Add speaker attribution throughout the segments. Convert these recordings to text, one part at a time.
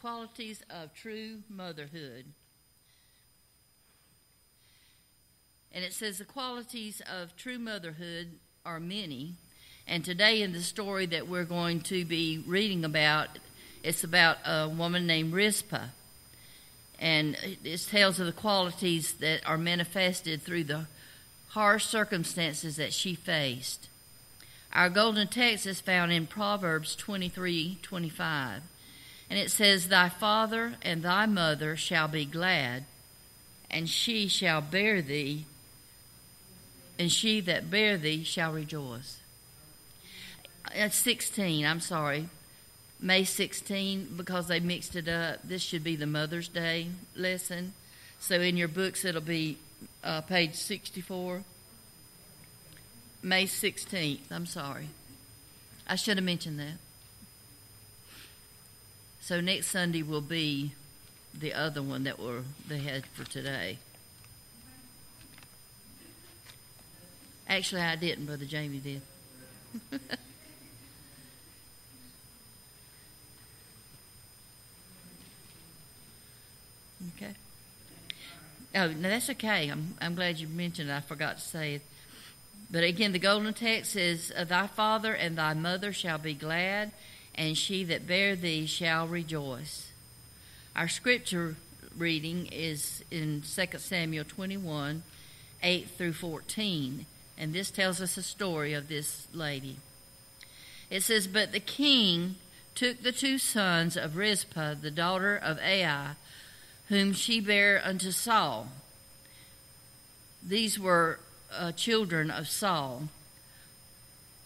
Speaker 1: qualities of true motherhood. And it says the qualities of true motherhood are many. And today, in the story that we're going to be reading about, it's about a woman named Rizpah. And it tells of the qualities that are manifested through the harsh circumstances that she faced. Our golden text is found in Proverbs 23 25. And it says, Thy father and thy mother shall be glad, and she shall bear thee, and she that bear thee shall rejoice. At 16, I'm sorry. May 16, because they mixed it up. This should be the Mother's Day lesson. So in your books, it'll be uh, page 64. May 16th, I'm sorry. I should have mentioned that. So next Sunday will be the other one that we're, they had for today. Actually, I didn't. Brother Jamie did. okay. Oh, no, that's okay. I'm, I'm glad you mentioned it. I forgot to say it. But again, the golden text says, Thy father and thy mother shall be glad, and she that bare thee shall rejoice. Our scripture reading is in 2 Samuel 21 8 through 14, and this tells us a story of this lady. It says, But the king took the two sons of Rizpah, the daughter of Aiah, whom she bare unto Saul. These were uh, children of Saul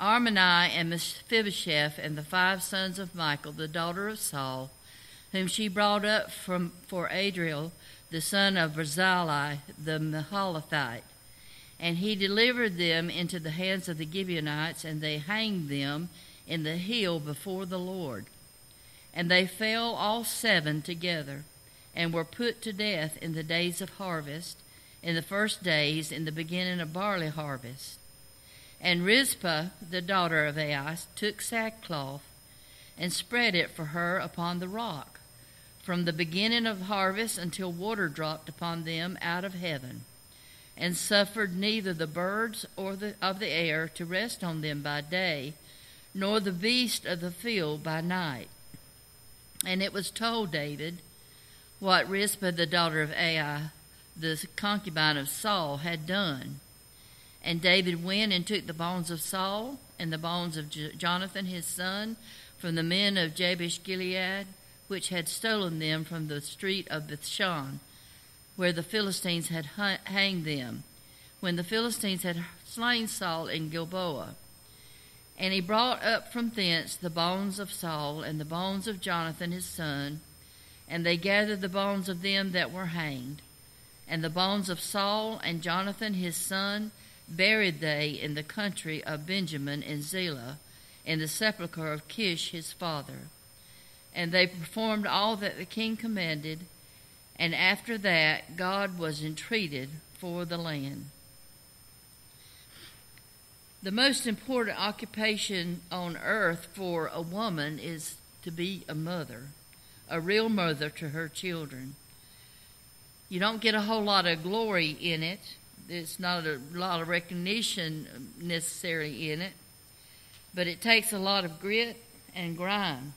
Speaker 1: Armoni and Mephibosheth and the five sons of Michal, the daughter of Saul, whom she brought up from for Adriel, the son of Barzillai, the Meholathite. And he delivered them into the hands of the Gibeonites, and they hanged them in the hill before the Lord. And they fell all seven together, and were put to death in the days of harvest, in the first days, in the beginning of barley harvest. And Rizpah, the daughter of Aias, took sackcloth and spread it for her upon the rock, from the beginning of harvest until water dropped upon them out of heaven, and suffered neither the birds or the, of the air to rest on them by day, nor the beast of the field by night. And it was told David what Rizpah, the daughter of Aiah, the concubine of Saul, had done. And David went and took the bones of Saul and the bones of Jonathan his son from the men of Jabesh Gilead, which had stolen them from the street of Bethshan, where the Philistines had hanged them, when the Philistines had slain Saul in Gilboa. And he brought up from thence the bones of Saul and the bones of Jonathan his son, and they gathered the bones of them that were hanged, and the bones of Saul and Jonathan his son buried they in the country of Benjamin in Zelah, in the sepulchre of Kish his father. And they performed all that the king commanded, and after that God was entreated for the land. The most important occupation on earth for a woman is to be a mother, a real mother to her children. You don't get a whole lot of glory in it there's not a lot of recognition necessarily in it, but it takes a lot of grit and grind.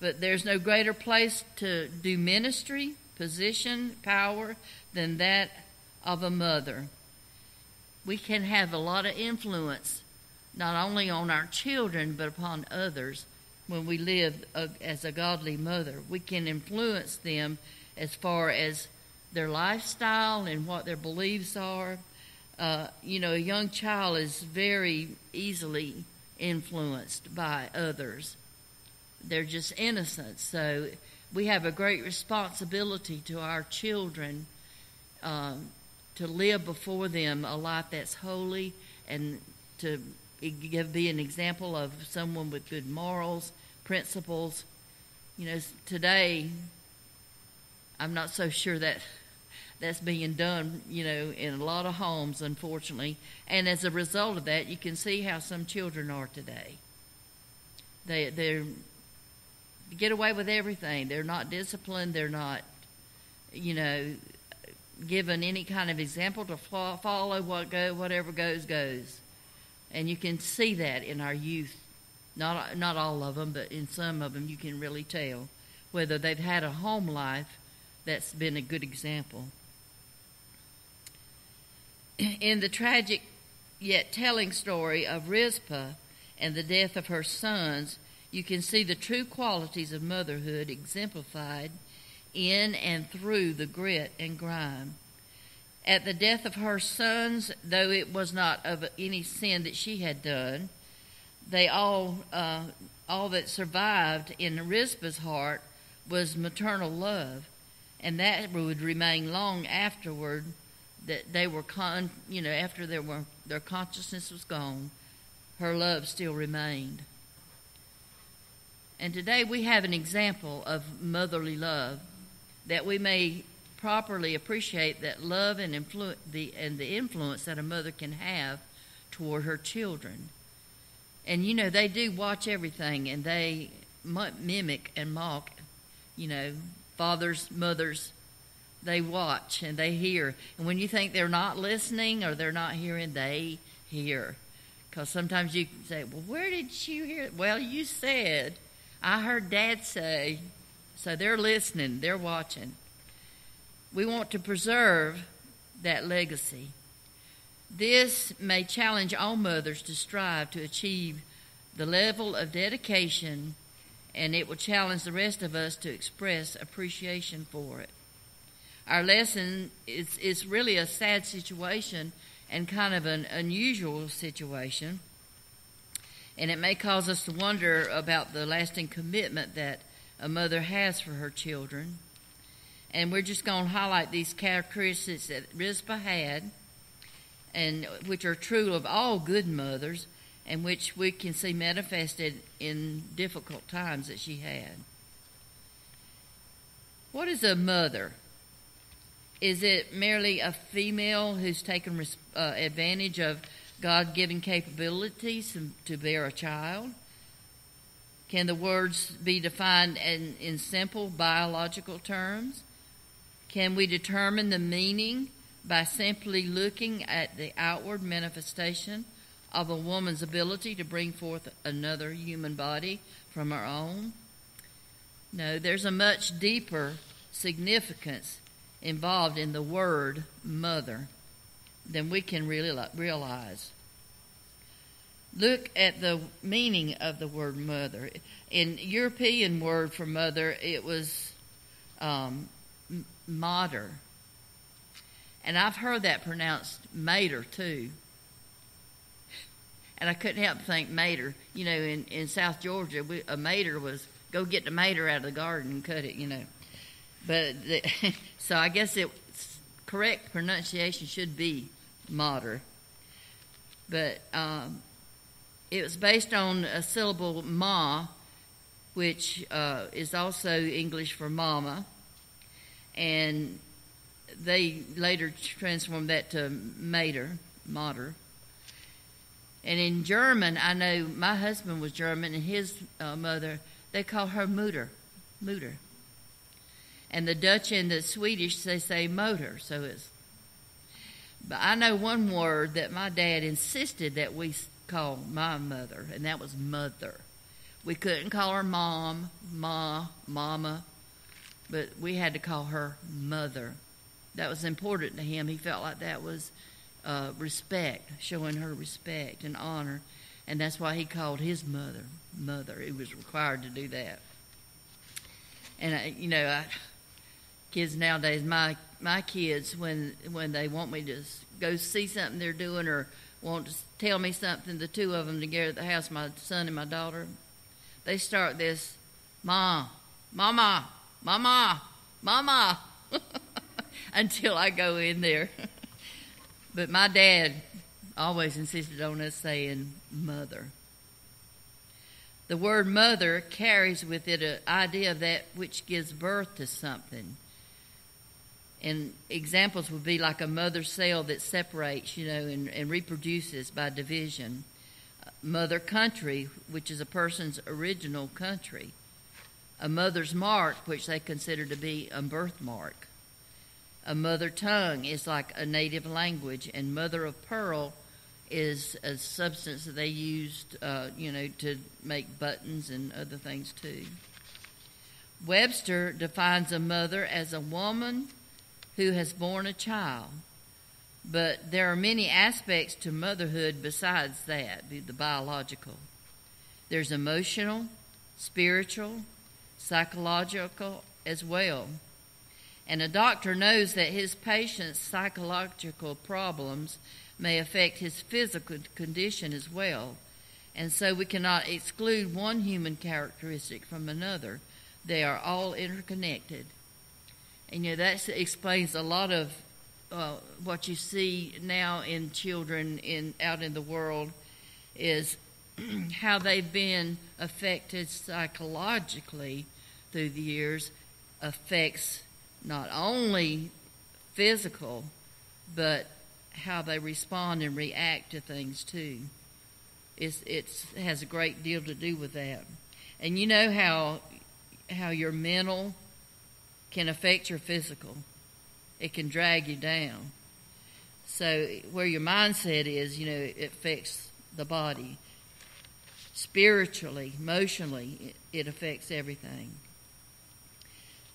Speaker 1: But there's no greater place to do ministry, position, power than that of a mother. We can have a lot of influence, not only on our children, but upon others when we live as a godly mother. We can influence them as far as their lifestyle and what their beliefs are. Uh, you know, a young child is very easily influenced by others. They're just innocent. So we have a great responsibility to our children um, to live before them a life that's holy and to give, be an example of someone with good morals, principles. You know, today, I'm not so sure that that's being done, you know, in a lot of homes, unfortunately. And as a result of that, you can see how some children are today. They they're get away with everything. They're not disciplined. They're not, you know, given any kind of example to follow. What go, whatever goes goes, and you can see that in our youth. Not not all of them, but in some of them, you can really tell whether they've had a home life that's been a good example. In the tragic yet telling story of Rizpah and the death of her sons, you can see the true qualities of motherhood exemplified in and through the grit and grime. At the death of her sons, though it was not of any sin that she had done, they all, uh, all that survived in Rizpah's heart was maternal love, and that would remain long afterward. That they were, con, you know, after their were, their consciousness was gone, her love still remained. And today we have an example of motherly love that we may properly appreciate that love and, influ- the, and the influence that a mother can have toward her children. And you know, they do watch everything and they mimic and mock, you know, fathers, mothers. They watch and they hear. And when you think they're not listening or they're not hearing, they hear. Because sometimes you say, Well, where did you hear? Well, you said. I heard Dad say. So they're listening, they're watching. We want to preserve that legacy. This may challenge all mothers to strive to achieve the level of dedication, and it will challenge the rest of us to express appreciation for it. Our lesson is, is really a sad situation and kind of an unusual situation. And it may cause us to wonder about the lasting commitment that a mother has for her children. And we're just going to highlight these characteristics that Rizpah had, and which are true of all good mothers, and which we can see manifested in difficult times that she had. What is a mother? Is it merely a female who's taken uh, advantage of God given capabilities to bear a child? Can the words be defined in, in simple biological terms? Can we determine the meaning by simply looking at the outward manifestation of a woman's ability to bring forth another human body from her own? No, there's a much deeper significance involved in the word mother than we can really realize. Look at the meaning of the word mother. Indo-European word for mother, it was um, mater. And I've heard that pronounced mater too. And I couldn't help but think mater. You know, in, in South Georgia, we, a mater was go get the mater out of the garden and cut it, you know. But the, so I guess it correct pronunciation should be mater. But um, it was based on a syllable ma, which uh, is also English for mama, and they later transformed that to mater, mater. And in German, I know my husband was German, and his uh, mother, they call her Mutter, Mutter. And the Dutch and the Swedish, they say motor, so it's. But I know one word that my dad insisted that we call my mother, and that was mother. We couldn't call her mom, ma, mama, but we had to call her mother. That was important to him. He felt like that was uh, respect, showing her respect and honor, and that's why he called his mother mother. He was required to do that. And I, you know, I, kids nowadays, my my kids, when when they want me to go see something they're doing or want to tell me something, the two of them together at the house, my son and my daughter, they start this, Ma, Mama, Mama, Mama, until I go in there. but my dad always insisted on us saying mother. The word mother carries with it an idea of that which gives birth to something. And examples would be like a mother cell that separates, you know, and, and reproduces by division. Mother country, which is a person's original country. a mother's mark, which they consider to be a birthmark. A mother tongue is like a native language, and mother of pearl is a substance that they used, uh, you know, to make buttons and other things too. Webster defines a mother as a woman who has borne a child. But there are many aspects to motherhood besides that, the biological. There's emotional, spiritual, psychological as well. And a doctor knows that his patient's psychological problems may affect his physical condition as well. And so we cannot exclude one human characteristic from another. They are all interconnected. And you know, that explains a lot of uh, what you see now in children in out in the world is how they've been affected psychologically through the years affects not only physical but how they respond and react to things too. It's it's has a great deal to do with that. And you know how how your mental can affect your physical. It can drag you down. So where your mindset is, you know, it affects the body. Spiritually, emotionally, it, affects everything.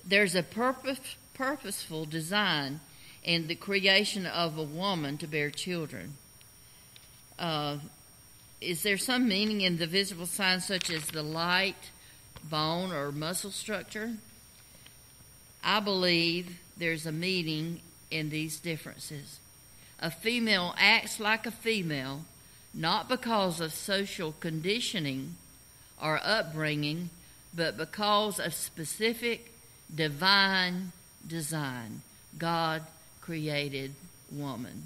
Speaker 1: There's a purpose, purposeful design in the creation of a woman to bear children. Uh, is there some meaning in the visible signs such as the light, bone, or muscle structure? I believe there's a meaning in these differences. A female acts like a female not because of social conditioning or upbringing, but because of specific divine design. God created woman,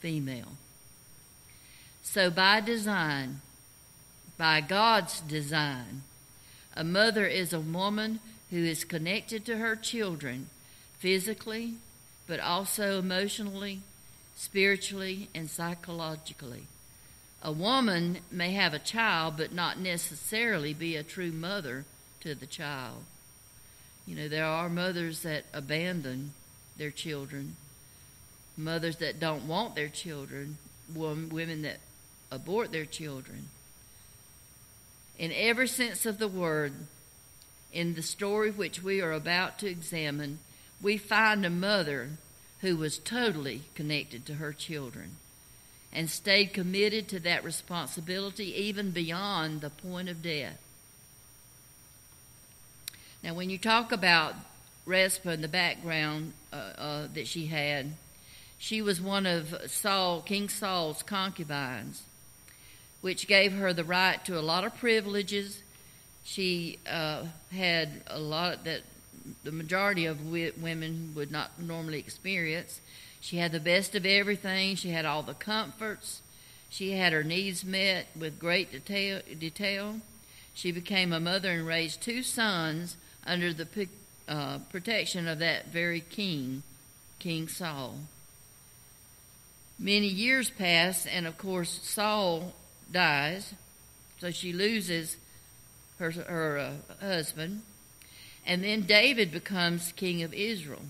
Speaker 1: female. So, by design, by God's design, a mother is a woman who is connected to her children physically, but also emotionally, spiritually, and psychologically. A woman may have a child, but not necessarily be a true mother to the child. You know, there are mothers that abandon their children, mothers that don't want their children, women that abort their children. In every sense of the word, in the story which we are about to examine, we find a mother who was totally connected to her children and stayed committed to that responsibility even beyond the point of death. Now, when you talk about Rizpah and the background uh, uh, that she had, she was one of Saul, King Saul's concubines, which gave her the right to a lot of privileges she uh, had a lot that the majority of women would not normally experience. She had the best of everything. She had all the comforts. She had her needs met with great detail. detail. She became a mother and raised two sons under the uh, protection of that very king, King Saul. Many years pass, and of course, Saul dies, so she loses her, her uh, husband. And then David becomes king of Israel.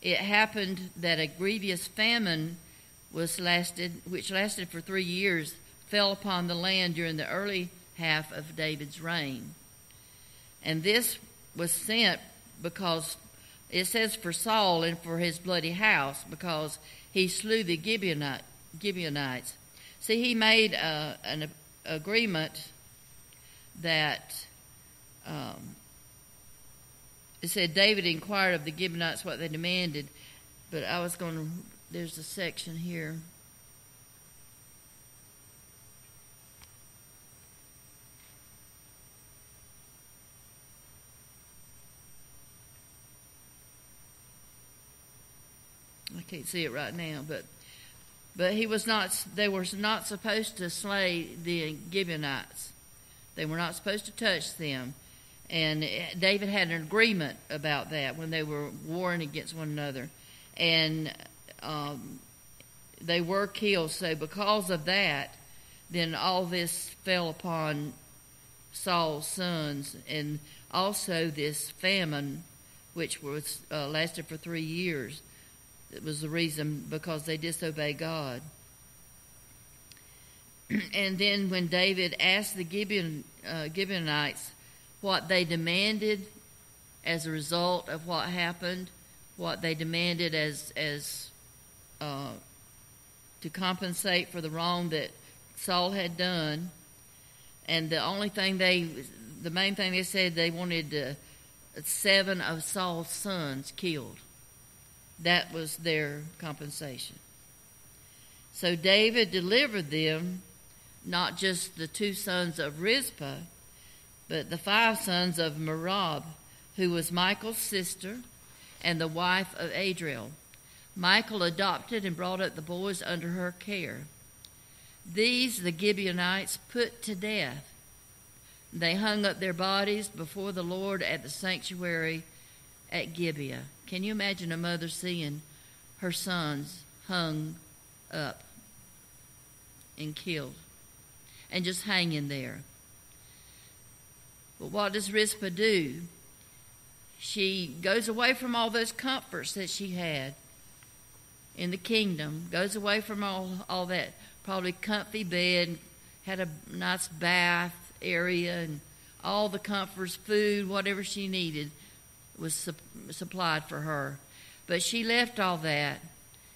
Speaker 1: It happened that a grievous famine was lasted, which lasted for three years, fell upon the land during the early half of David's reign. And this was sent because it says for Saul and for his bloody house, because he slew the Gibeonite, Gibeonites. See, he made uh, an agreement that um, it said David inquired of the Gibeonites what they demanded, but I was going to, there's a section here. I can't see it right now, but but he was not. They were not supposed to slay the Gibeonites. They were not supposed to touch them. And David had an agreement about that when they were warring against one another. And um, they were killed. So, because of that, then all this fell upon Saul's sons, and also this famine, which was uh, lasted for three years. It was the reason because they disobeyed God. and then when David asked the Gibeon, uh, Gibeonites what they demanded as a result of what happened, what they demanded as as uh, to compensate for the wrong that Saul had done, and the only thing they, the main thing they said they wanted uh, seven of Saul's sons killed. That was their compensation. So David delivered them not just the two sons of Rizpah, but the five sons of Merab, who was Michal's sister and the wife of Adriel. Michael adopted and brought up the boys under her care. These the Gibeonites put to death. They hung up their bodies before the Lord at the sanctuary at Gibeah. Can you imagine a mother seeing her sons hung up and killed and just hanging there? But what does Rizpah do? She goes away from all those comforts that she had in the kingdom, goes away from all, all that probably comfy bed, had a nice bath area, and all the comforts, food, whatever she needed was su- supplied for her. But she left all that,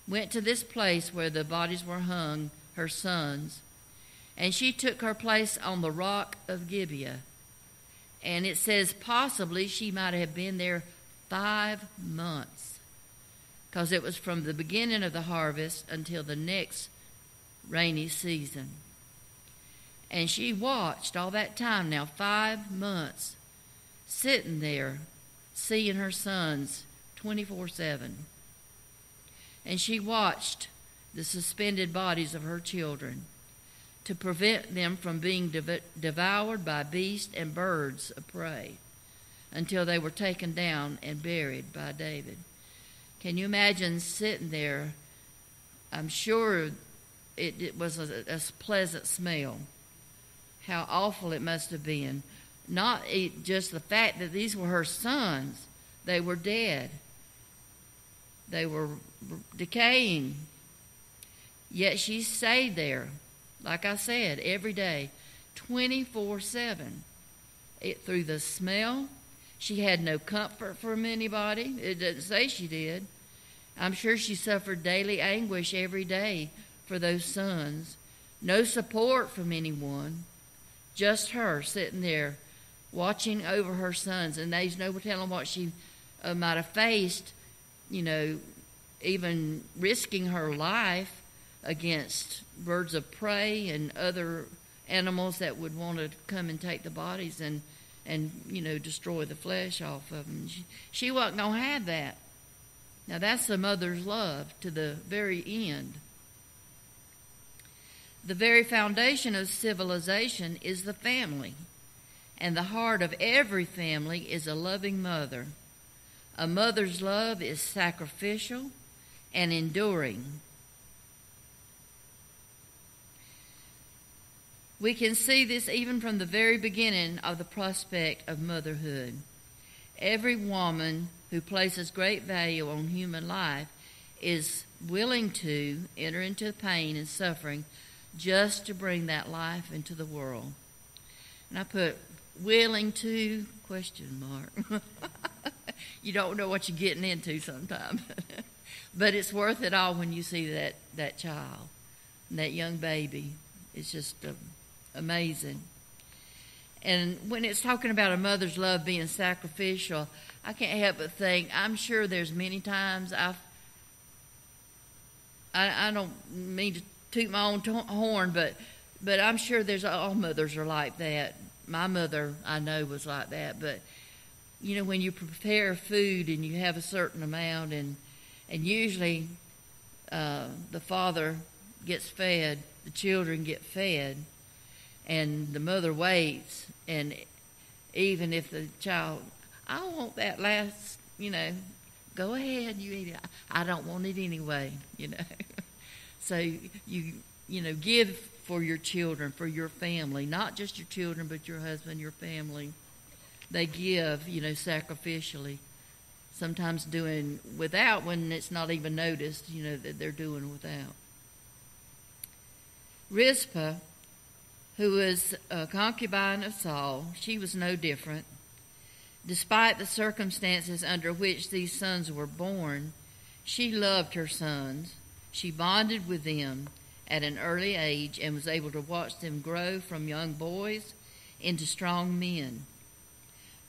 Speaker 1: went to this place where the bodies were hung, her sons, and she took her place on the rock of Gibeah. And it says possibly she might have been there five months because it was from the beginning of the harvest until the next rainy season. And she watched all that time now, five months, sitting there, seeing her sons 24 7. And she watched the suspended bodies of her children to prevent them from being dev- devoured by beasts and birds of prey until they were taken down and buried by David. Can you imagine sitting there? I'm sure it, it was a, a, pleasant smell. How awful it must have been. Not just the fact that these were her sons, they were dead, they were decaying. Yet she stayed there, like I said, every day, 24 7. It Through the smell, she had no comfort from anybody. It doesn't say she did. I'm sure she suffered daily anguish every day for those sons. No support from anyone, just her sitting there watching over her sons. And there's no telling what she uh, might have faced, you know, even risking her life against birds of prey and other animals that would want to come and take the bodies and and you know destroy the flesh off of them. She, she wasn't gonna have that. Now that's the mother's love to the very end. The very foundation of civilization is the family, and the heart of every family is a loving mother. A mother's love is sacrificial and enduring. We can see this even from the very beginning of the prospect of motherhood. Every woman who places great value on human life is willing to enter into pain and suffering just to bring that life into the world. And I put willing to question mark. you don't know what you're getting into sometimes. but it's worth it all when you see that, that child, that young baby. It's just uh, amazing. And when it's talking about a mother's love being sacrificial, I can't help but think I'm sure there's many times I've I, I don't mean to toot my own horn, but but I'm sure there's all mothers are like that. My mother, I know, was like that. But you know, when you prepare food and you have a certain amount, and and usually uh, the father gets fed, the children get fed, and the mother waits, and even if the child, I want that last, you know, go ahead, you eat it. I don't want it anyway, you know. so you you know give for your children, for your family, not just your children, but your husband, your family. They give, you know, sacrificially. Sometimes doing without when it's not even noticed, you know, that they're doing without. Rizpah, who was a concubine of Saul, she was no different. Despite the circumstances under which these sons were born, she loved her sons. She bonded with them at an early age and was able to watch them grow from young boys into strong men.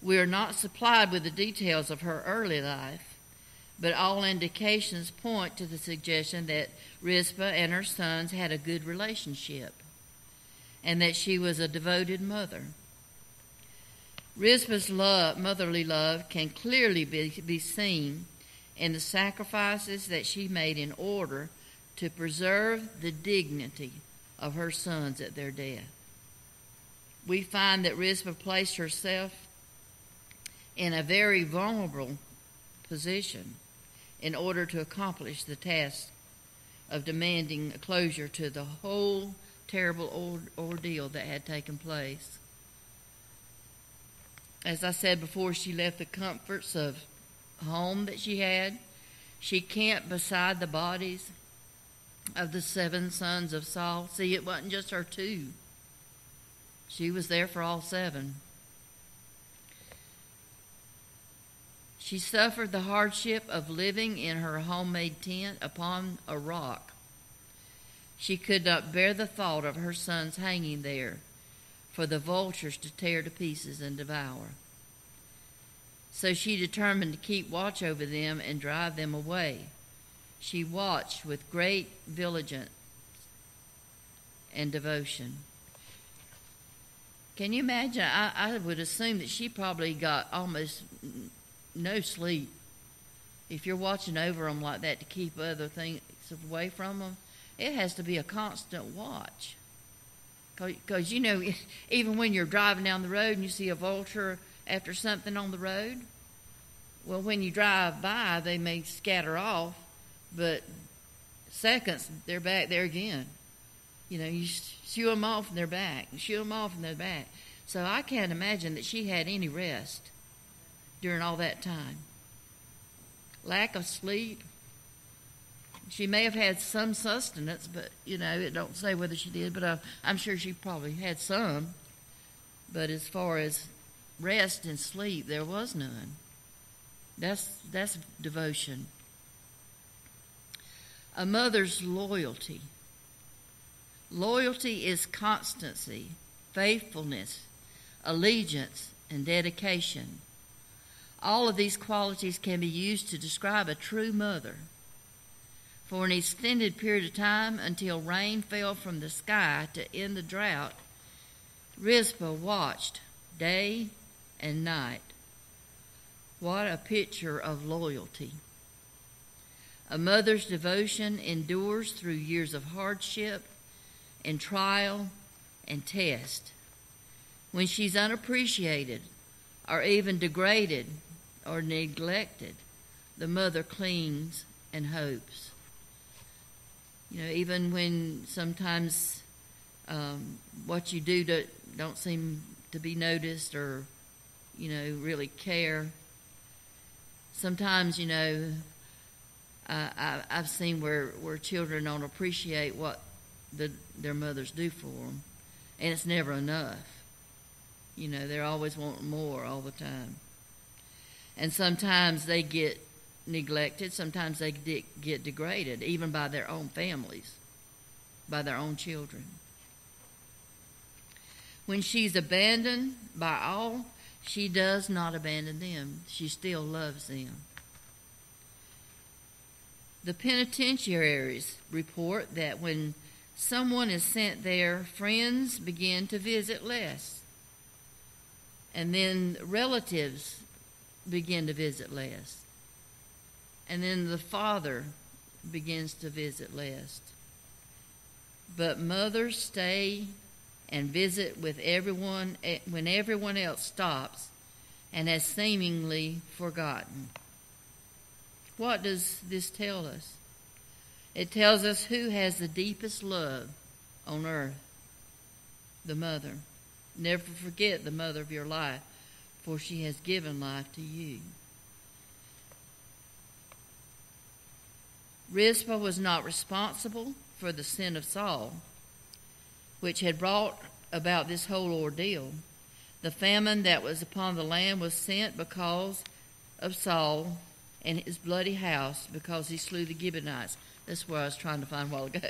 Speaker 1: We are not supplied with the details of her early life, but all indications point to the suggestion that Rizpah and her sons had a good relationship and that she was a devoted mother. Rizpah's love, motherly love can clearly be, be seen in the sacrifices that she made in order to preserve the dignity of her sons at their death. We find that Rizpah placed herself in a very vulnerable position in order to accomplish the task of demanding closure to the whole terrible ordeal that had taken place. As I said before, she left the comforts of home that she had. She camped beside the bodies of the seven sons of Saul. See, it wasn't just her two, she was there for all seven. She suffered the hardship of living in her homemade tent upon a rock. She could not bear the thought of her sons hanging there for the vultures to tear to pieces and devour. So she determined to keep watch over them and drive them away she watched with great vigilance and devotion. Can you imagine? I, I would assume that she probably got almost no sleep. If you're watching over them like that to keep other things away from them, it has to be a constant watch. Because, you know, even when you're driving down the road and you see a vulture after something on the road, well, when you drive by, they may scatter off but seconds, they're back there again. You know, you shoo them off and they're back. You shoo them off and they're back. So I can't imagine that she had any rest during all that time. Lack of sleep. She may have had some sustenance, but you know it don't say whether she did. But I, I'm sure she probably had some. But as far as rest and sleep, there was none. That's that's devotion a mother's loyalty. Loyalty is constancy, faithfulness, allegiance, and dedication. All of these qualities can be used to describe a true mother. For an extended period of time until rain fell from the sky to end the drought, Rizpah watched day and night. What a picture of loyalty. A mother's devotion endures through years of hardship and trial and test. When she's unappreciated or even degraded or neglected, the mother clings and hopes. You know, even when sometimes um, what you do to, don't seem to be noticed or, you know, really care. Sometimes, you know, uh, I, I've seen where, where children don't appreciate what the, their mothers do for them, and it's never enough. You know, they're always wanting more all the time. And sometimes they get neglected, sometimes they de- get degraded, even by their own families, by their own children. When she's abandoned by all, she does not abandon them. She still loves them. The penitentiaries report that when someone is sent there, friends begin to visit less. And then relatives begin to visit less. And then the father begins to visit less. But mothers stay and visit with everyone eh, when everyone else stops and has seemingly forgotten. What does this tell us? It tells us who has the deepest love on earth. the mother. Never forget the mother of your life, for she has given life to you. Rizpah was not responsible for the sin of Saul, which had brought about this whole ordeal. The famine that was upon the land was sent because of Saul and his bloody house, because he slew the Gibeonites. That's where I was trying to find a while ago.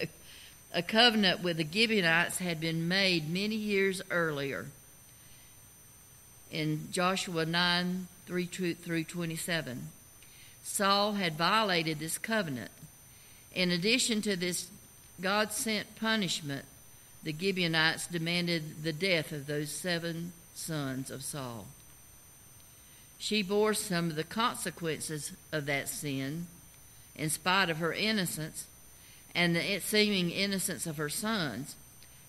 Speaker 1: A covenant with the Gibeonites had been made many years earlier in Joshua 9 3 through 27. Saul had violated this covenant. In addition to this God sent punishment, the Gibeonites demanded the death of those seven sons of Saul. She bore some of the consequences of that sin in spite of her innocence and the seeming innocence of her sons,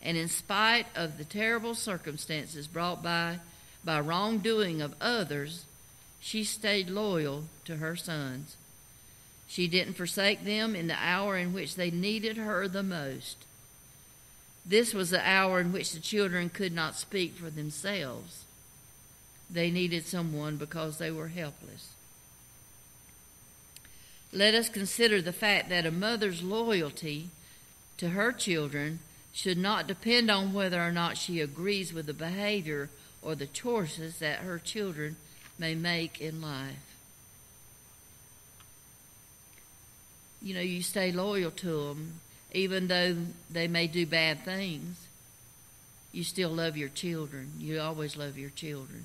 Speaker 1: and in spite of the terrible circumstances brought by by wrongdoing of others, she stayed loyal to her sons. She didn't forsake them in the hour in which they needed her the most. This was the hour in which the children could not speak for themselves. They needed someone because they were helpless. Let us consider the fact that a mother's loyalty to her children should not depend on whether or not she agrees with the behavior or the choices that her children may make in life. You know, you stay loyal to them even though they may do bad things. You still love your children. You always love your children.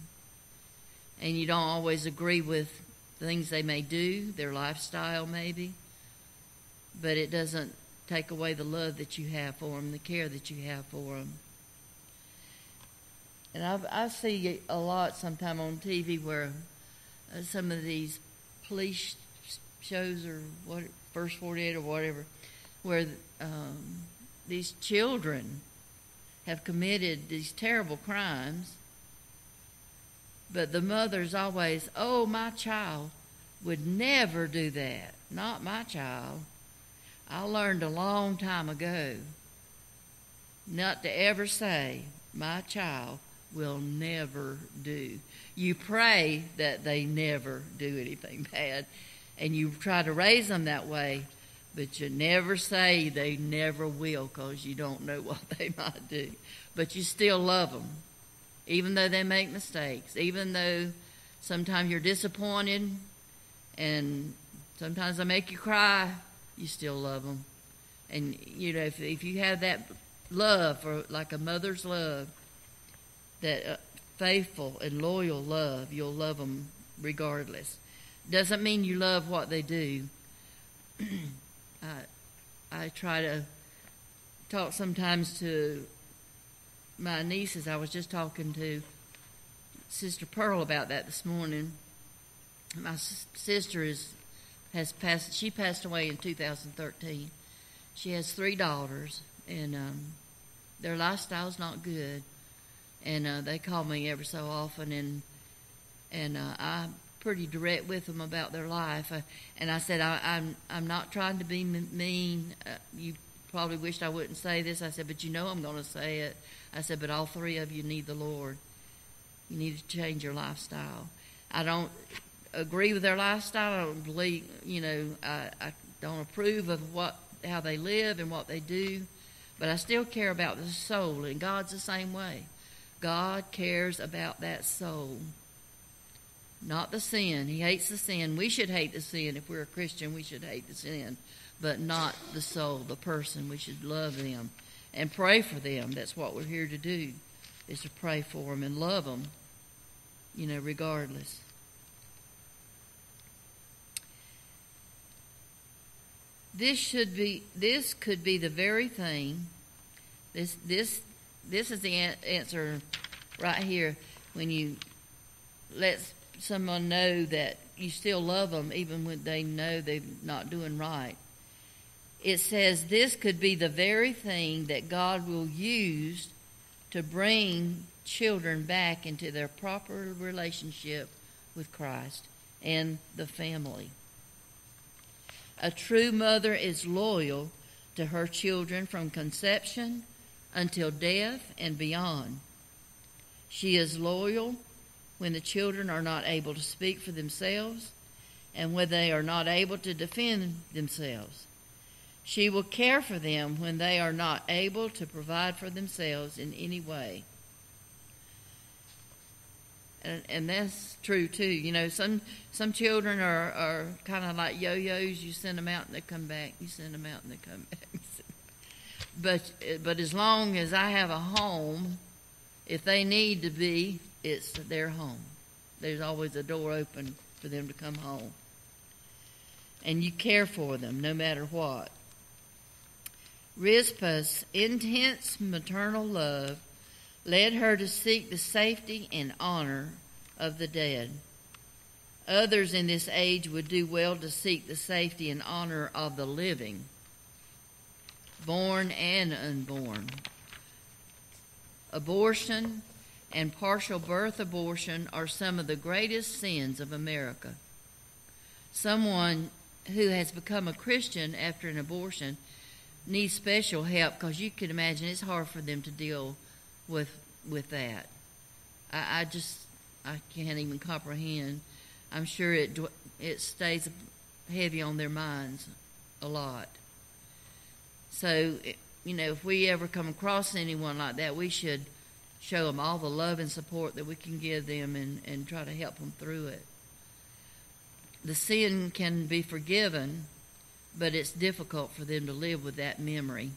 Speaker 1: And you don't always agree with things they may do, their lifestyle maybe, but it doesn't take away the love that you have for them, the care that you have for them. And I've, I see a lot sometime on TV where uh, some of these police shows or what First 48 or whatever, where um, these children have committed these terrible crimes but the mother's always, oh, my child would never do that. Not my child. I learned a long time ago not to ever say, my child will never do. You pray that they never do anything bad, and you try to raise them that way, but you never say they never will because you don't know what they might do. But you still love them even though they make mistakes, even though sometimes you're disappointed and sometimes they make you cry, you still love them. And, you know, if, if you have that love, for, like a mother's love, that uh, faithful and loyal love, you'll love them regardless. Doesn't mean you love what they do. I, I try to talk sometimes to my nieces, I was just talking to Sister Pearl about that this morning. My sister is has passed. She passed away in 2013. She has three daughters, and um, their lifestyle's not good. And uh, they call me every so often, and and uh, I'm pretty direct with them about their life. Uh, and I said, I, am I'm, I'm not trying to be mean. Uh, you probably wished I wouldn't say this. I said, but you know I'm going to say it. I said, but all three of you need the Lord. You need to change your lifestyle. I don't agree with their lifestyle. I don't believe, you know, I, I don't approve of what how they live and what they do, but I still care about the soul, and God's the same way. God cares about that soul, not the sin. He hates the sin. We should hate the sin. If we're a Christian, we should hate the sin, but not the soul, the person. We should love them and pray for them. That's what we're here to do, is to pray for them and love them, you know, regardless. This should be. This could be the very thing. This this this is the answer right here. When you let someone know that you still love them, even when they know they're not doing right it says this could be the very thing that God will use to bring children back into their proper relationship with Christ and the family. A true mother is loyal to her children from conception until death and beyond. She is loyal when the children are not able to speak for themselves and when they are not able to defend themselves. She will care for them when they are not able to provide for themselves in any way. And, and that's true too. You know, some some children are, are kind of like yo-yos. You send them out and they come back. You send them out and they come back. but but as long as I have a home, if they need to be, it's their home. There's always a door open for them to come home. And you care for them no matter what. Rizpah's intense maternal love led her to seek the safety and honor of the dead. Others in this age would do well to seek the safety and honor of the living, born and unborn. Abortion and partial birth abortion are some of the greatest sins of America. Someone who has become a Christian after an abortion needs special help because you can imagine it's hard for them to deal with with that. I, I just I can't even comprehend. I'm sure it it stays heavy on their minds a lot. So, you know, if we ever come across anyone like that, we should show them all the love and support that we can give them and, and try to help them through it. The sin can be forgiven, but it's difficult for them to live with that memory.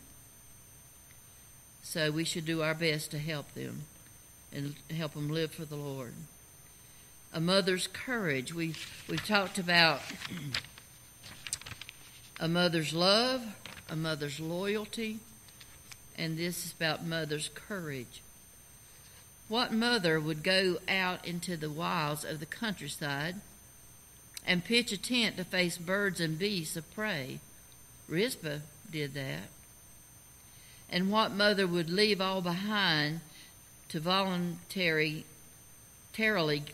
Speaker 1: So we should do our best to help them and help them live for the Lord. A mother's courage. We we've talked about a mother's love, a mother's loyalty, and this is about mother's courage. What mother would go out into the wilds of the countryside and pitch a tent to face birds and beasts of prey? Rizpah did that. And what mother would leave all behind to voluntarily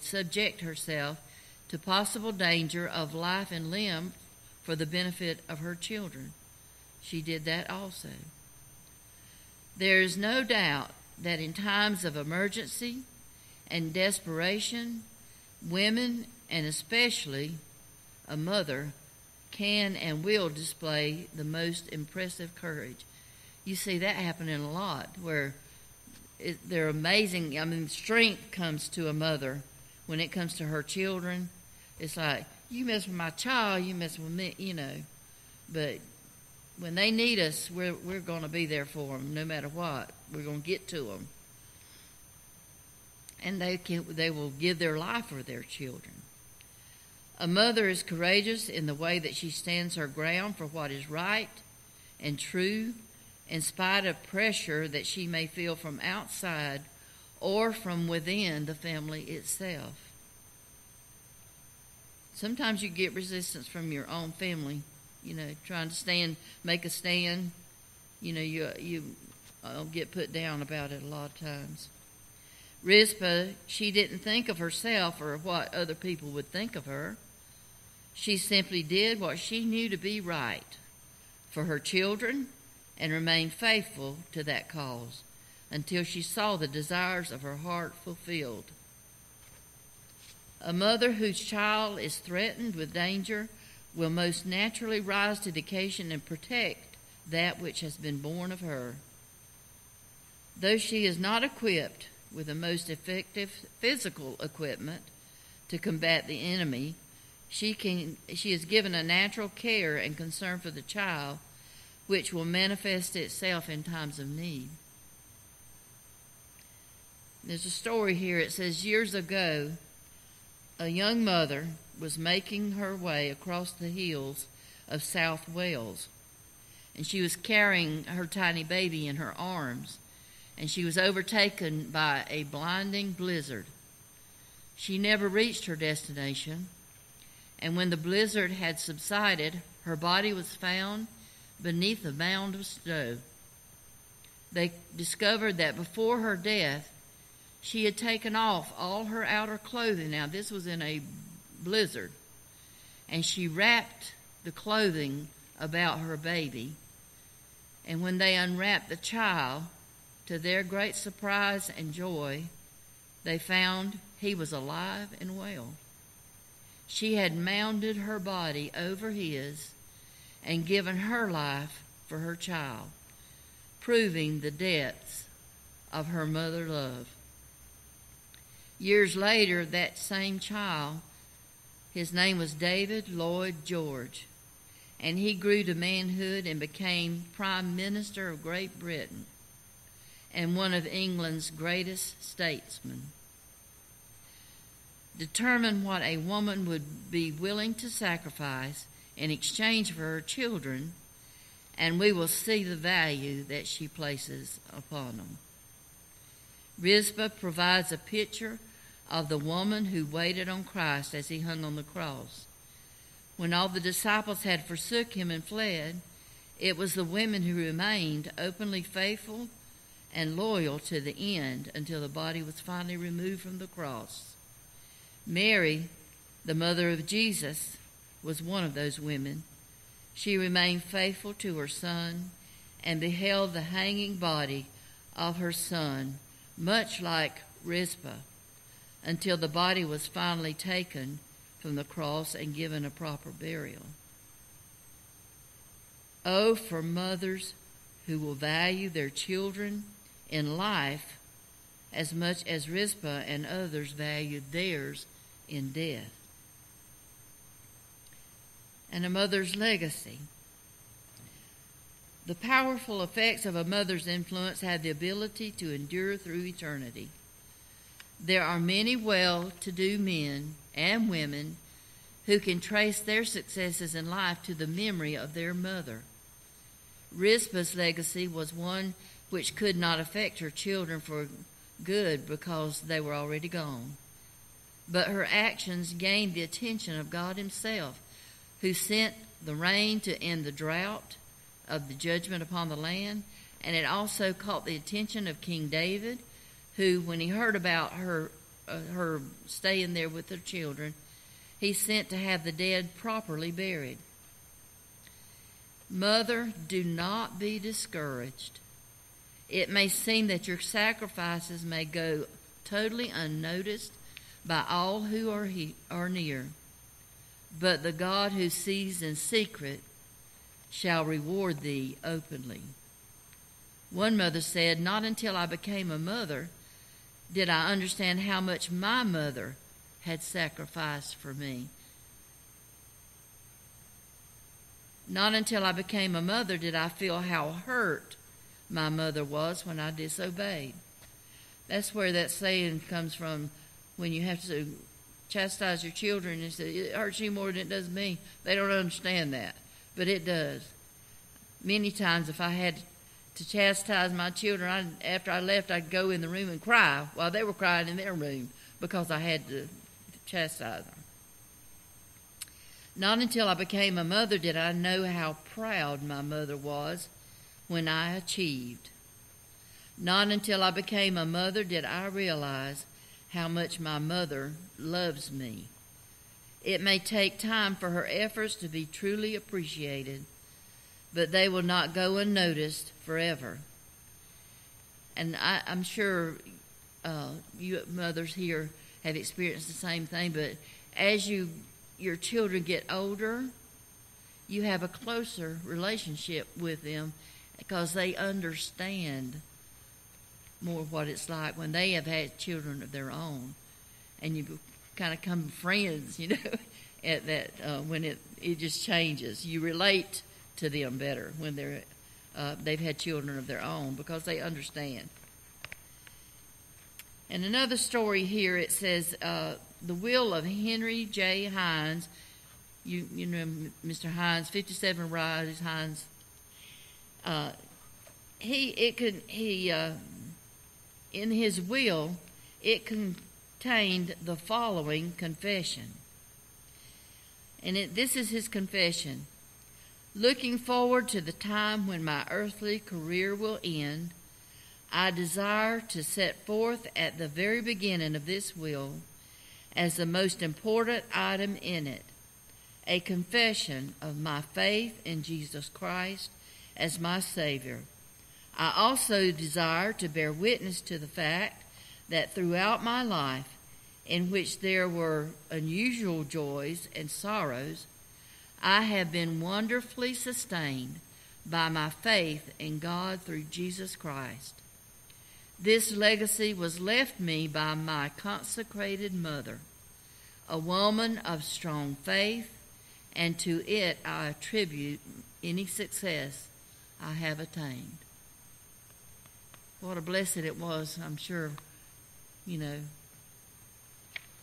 Speaker 1: subject herself to possible danger of life and limb for the benefit of her children? She did that also. There is no doubt that in times of emergency and desperation, women, and especially a mother, can and will display the most impressive courage. You see that happening a lot where it, they're amazing. I mean, strength comes to a mother when it comes to her children. It's like, you mess with my child, you mess with me, you know. But when they need us, we're, we're going to be there for them no matter what. We're going to get to them. And they, can, they will give their life for their children. A mother is courageous in the way that she stands her ground for what is right and true, in spite of pressure that she may feel from outside or from within the family itself. Sometimes you get resistance from your own family, you know, trying to stand, make a stand. You know, you you uh, get put down about it a lot of times. Rizpah, she didn't think of herself or what other people would think of her. She simply did what she knew to be right for her children and remained faithful to that cause until she saw the desires of her heart fulfilled. A mother whose child is threatened with danger will most naturally rise to the occasion and protect that which has been born of her. Though she is not equipped with the most effective physical equipment to combat the enemy, she, can, she is given a natural care and concern for the child, which will manifest itself in times of need. There's a story here. It says years ago, a young mother was making her way across the hills of South Wales, and she was carrying her tiny baby in her arms and she was overtaken by a blinding blizzard. She never reached her destination, and when the blizzard had subsided, her body was found beneath a mound of snow. They discovered that before her death, she had taken off all her outer clothing. Now, this was in a blizzard. And she wrapped the clothing about her baby. And when they unwrapped the child, To their great surprise and joy, they found he was alive and well. She had mounted her body over his and given her life for her child, proving the depths of her mother love. Years later, that same child, his name was David Lloyd George, and he grew to manhood and became Prime Minister of Great Britain and one of England's greatest statesmen. Determine what a woman would be willing to sacrifice in exchange for her children, and we will see the value that she places upon them. Rizpah provides a picture of the woman who waited on Christ as he hung on the cross. When all the disciples had forsook him and fled, it was the women who remained openly faithful and loyal to the end until the body was finally removed from the cross. Mary, the mother of Jesus, was one of those women. She remained faithful to her son and beheld the hanging body of her son, much like Rizpah, until the body was finally taken from the cross and given a proper burial. Oh, for mothers who will value their children in life as much as Rizpah and others valued theirs in death and a mother's legacy. The powerful effects of a mother's influence have the ability to endure through eternity. There are many well to do men and women who can trace their successes in life to the memory of their mother. Rizpah's legacy was one which could not affect her children for good because they were already gone. But her actions gained the attention of God Himself who sent the rain to end the drought of the judgment upon the land. And it also caught the attention of King David, who, when he heard about her, uh, her staying there with her children, he sent to have the dead properly buried. Mother, do not be discouraged. It may seem that your sacrifices may go totally unnoticed by all who are, he, are near but the God who sees in secret shall reward thee openly. One mother said, Not until I became a mother did I understand how much my mother had sacrificed for me. Not until I became a mother did I feel how hurt my mother was when I disobeyed. That's where that saying comes from when you have to chastise your children and say it hurts you more than it does me. They don't understand that, but it does. Many times, if I had to chastise my children, I, after I left, I'd go in the room and cry while they were crying in their room because I had to chastise them. Not until I became a mother did I know how proud my mother was when I achieved. Not until I became a mother did I realize how much my mother loves me. It may take time for her efforts to be truly appreciated, but they will not go unnoticed forever. And I, am sure uh, you mothers here have experienced the same thing, but as you your children get older, you have a closer relationship with them because they understand more what it's like when they have had children of their own, and you kind of come friends, you know, at that uh, when it it just changes. You relate to them better when they're uh, they've had children of their own because they understand. And another story here it says uh, the will of Henry J. Heinz. You you know Mr. Heinz, fifty seven Rise Heinz. Uh, he it could he uh, in his will, it contained the following confession. And it, this is his confession Looking forward to the time when my earthly career will end, I desire to set forth at the very beginning of this will, as the most important item in it, a confession of my faith in Jesus Christ as my Savior I also desire to bear witness to the fact that throughout my life, in which there were unusual joys and sorrows, I have been wonderfully sustained by my faith in God through Jesus Christ. This legacy was left me by my consecrated mother, a woman of strong faith, and to it I attribute any success I have attained. What a blessing it was, I'm sure, you know.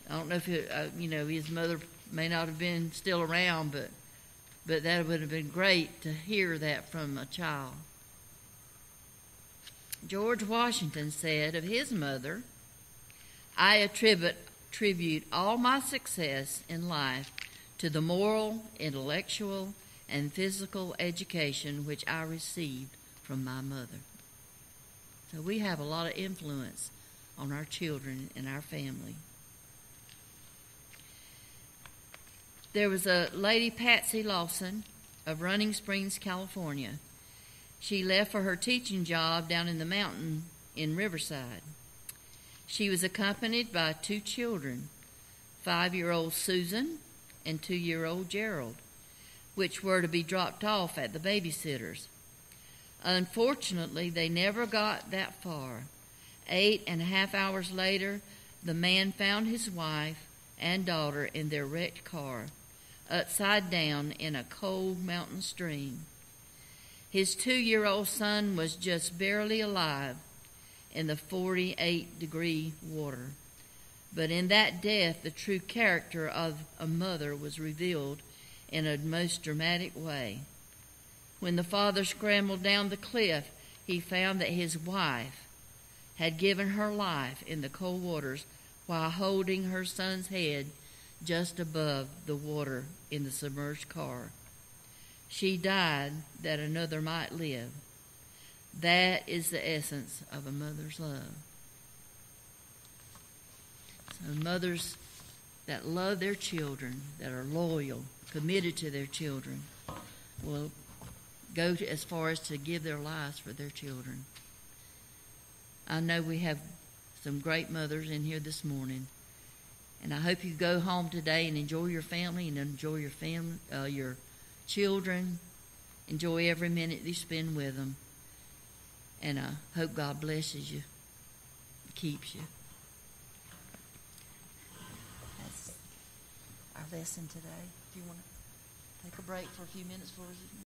Speaker 1: I don't know if it, uh, you know, his mother may not have been still around, but but that would have been great to hear that from a child. George Washington said of his mother, I attribute, attribute all my success in life to the moral, intellectual, and physical education which I received from my mother. So we have a lot of influence on our children and our family. There was a lady, Patsy Lawson, of Running Springs, California. She left for her teaching job down in the mountain in Riverside. She was accompanied by two children, five year old Susan and two year old Gerald, which were to be dropped off at the babysitter's. Unfortunately, they never got that far. Eight and a half hours later, the man found his wife and daughter in their wrecked car upside down in a cold mountain stream. His two year old son was just barely alive in the 48 degree water. But in that death, the true character of a mother was revealed in a most dramatic way. When the father scrambled down the cliff, he found that his wife had given her life in the cold waters while holding her son's head just above the water in the submerged car. She died that another might live. That is the essence of a mother's love. So, mothers that love their children, that are loyal, committed to their children, will go to, as far as to give their lives for their children. I know we have some great mothers in here this morning. And I hope you go home today and enjoy your family and enjoy your family, uh, your children. Enjoy every minute you spend with them. And I hope God blesses you, keeps you. That's our lesson today. Do you want to take a break for a few minutes for us?